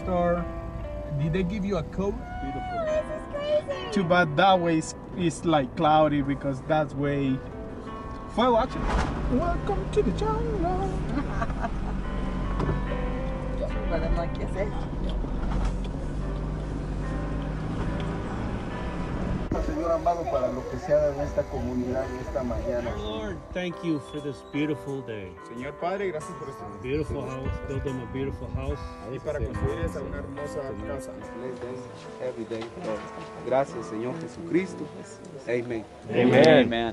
Star. Did they give you a coat? Too bad that way is, is like cloudy because that's way. For watching. Welcome to the jungle. Let them like kiss it. Señor amado, para lo que se haga en esta comunidad en esta mañana. Lord, thank you for this beautiful day. Señor Padre, gracias por este Beautiful house, build them a beautiful house. y para construir esa una hermosa casa. Every day, Lord. Gracias, Señor Jesucristo. Amén. Amen.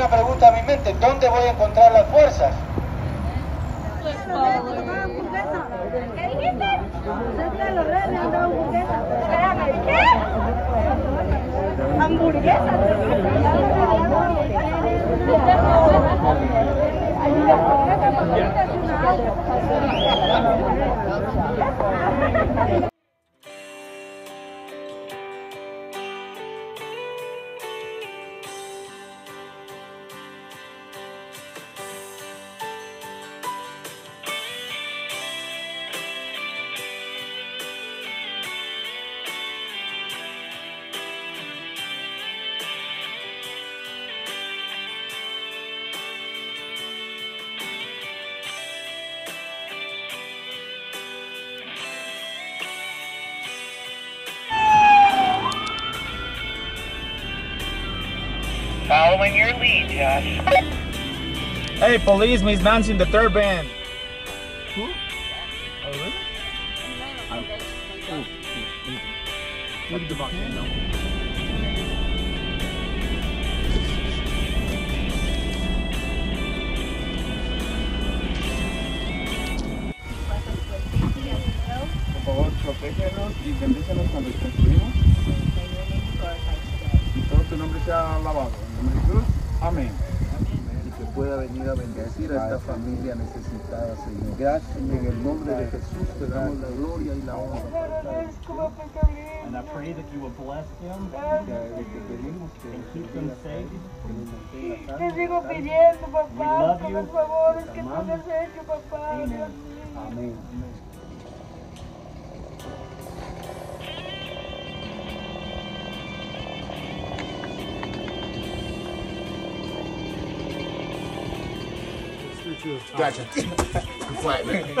una pregunta a mi mente. ¿Dónde voy a encontrar las fuerzas? ¿Qué dijiste? ¿Qué? Hamburguesas. Following your lead, Josh. Hey, police, Miss Nancy in the third band. Who? Oh, really? Look at the box. Por favor, protégenos y bendícenos cuando construimos. Y todo tu nombre sea alabado. En nombre de Jesús. Amén. Y que pueda venir a bendecir a esta familia necesitada, Señor. Gracias. En el nombre de Jesús te damos la gloria y la honra. And I pray that you will bless them Que te pedimos que and keep them safe. que nos mantenga Te sanos. sigo pidiendo, papá, you. los favores que tú me has hecho, papá. Gotcha. I'm flat now.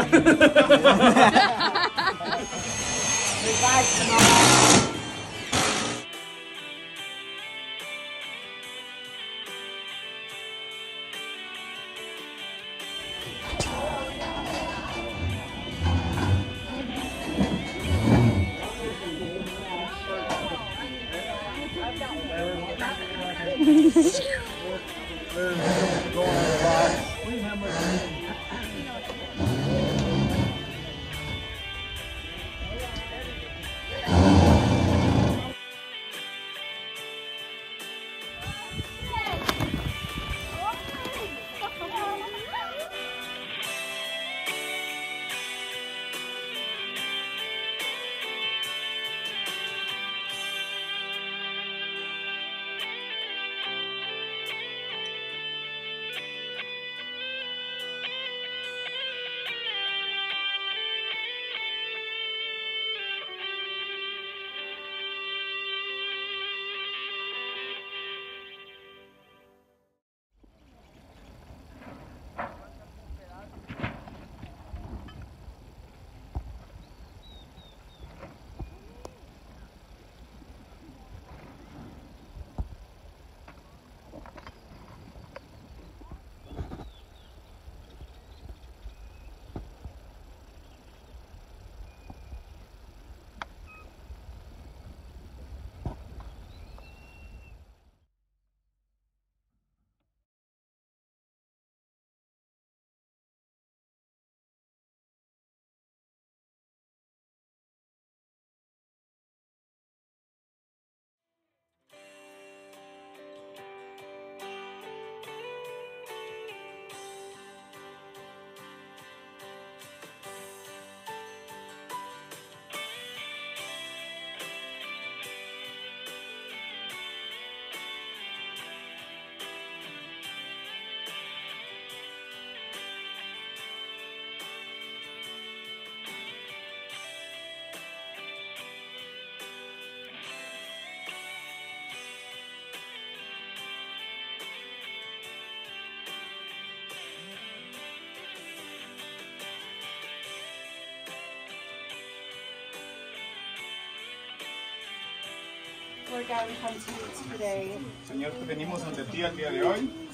Señor, venimos ante ti el día de hoy.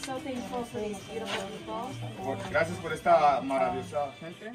Gracias por esta maravillosa gente.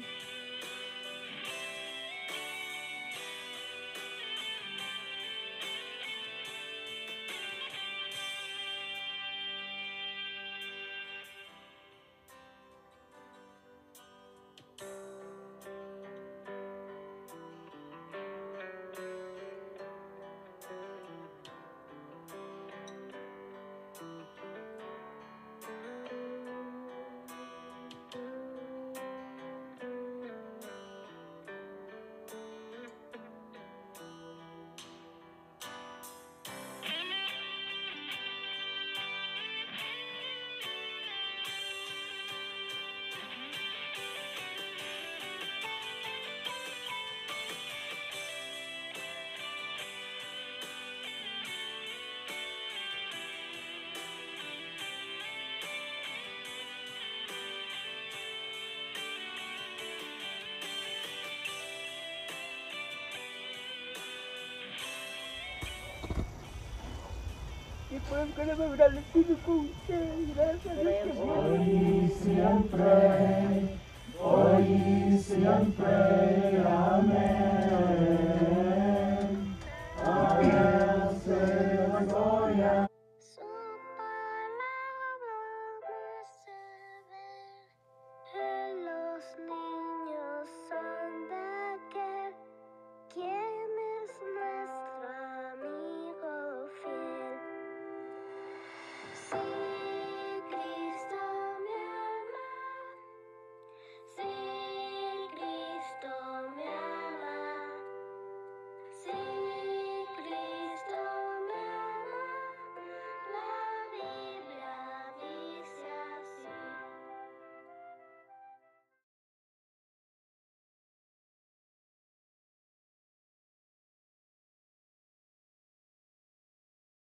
y por el colaborar les pido con ustedes. Gracias. Hoy y siempre, hoy y siempre. Amén.